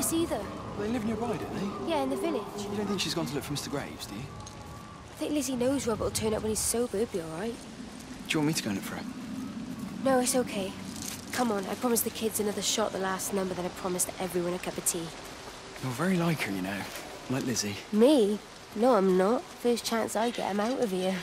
office either. They live nearby, don't they? Yeah, in the village. You don't think she's gone to look for Mr. Graves, do you? I think Lizzie knows Robert will turn up when he's sober. He'll be all right. Do you want me to go and look for her? No, it's okay. Come on, I promised the kids another shot the last number, then I promised everyone a cup of tea. You're very like her, you know. Like Lizzie. Me? No, I'm not. First chance I get, I'm out of here.